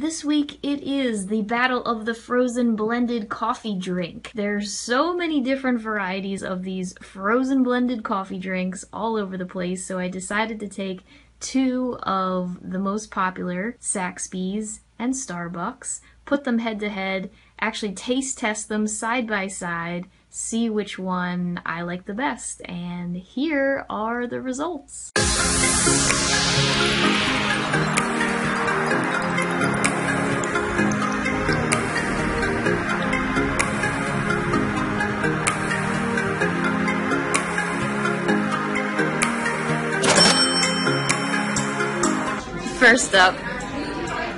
This week it is the battle of the frozen blended coffee drink. There's so many different varieties of these frozen blended coffee drinks all over the place, so I decided to take two of the most popular, Saxby's and Starbucks, put them head to head, actually taste test them side by side, see which one I like the best, and here are the results. First up,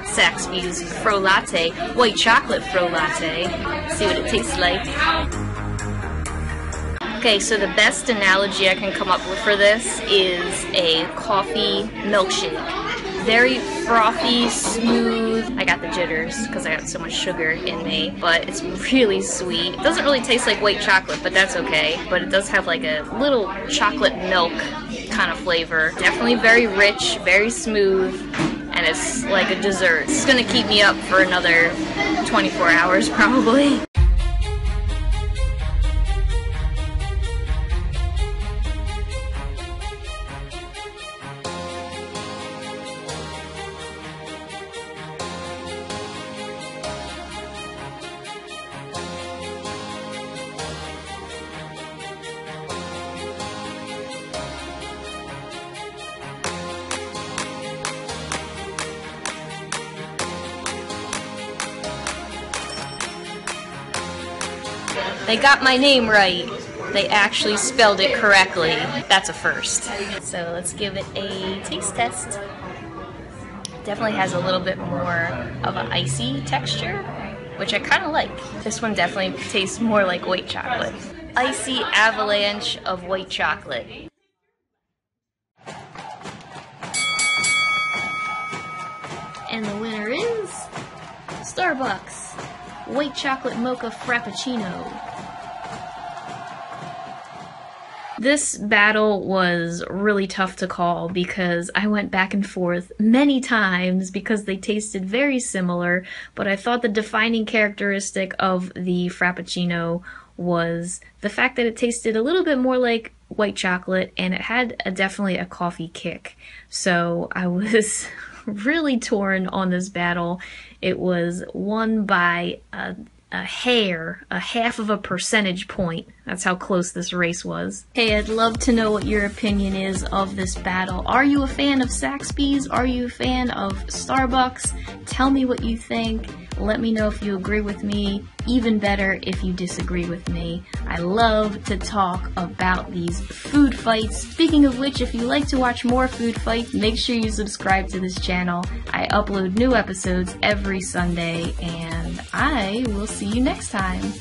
Saxby's Frolatte, white chocolate Frolatte. See what it tastes like. Okay, so the best analogy I can come up with for this is a coffee milkshake. Very frothy, smooth. I got the jitters because I got so much sugar in me, but it's really sweet. It doesn't really taste like white chocolate, but that's okay. But it does have like a little chocolate milk kind of flavor. Definitely very rich, very smooth, and it's like a dessert. It's gonna keep me up for another 24 hours probably. They got my name right. They actually spelled it correctly. That's a first. So let's give it a taste test. Definitely has a little bit more of an icy texture, which I kind of like. This one definitely tastes more like white chocolate. Icy avalanche of white chocolate. And the winner is Starbucks White Chocolate Mocha Frappuccino. This battle was really tough to call because I went back and forth many times because they tasted very similar, but I thought the defining characteristic of the Frappuccino was the fact that it tasted a little bit more like white chocolate and it had a, definitely a coffee kick. So I was really torn on this battle. It was won by a a hair, a half of a percentage point. That's how close this race was. Hey, I'd love to know what your opinion is of this battle. Are you a fan of Saxby's? Are you a fan of Starbucks? Tell me what you think. Let me know if you agree with me. Even better if you disagree with me. I love to talk about these food fights. Speaking of which, if you like to watch more food fights, make sure you subscribe to this channel. I upload new episodes every Sunday and I will see you next time.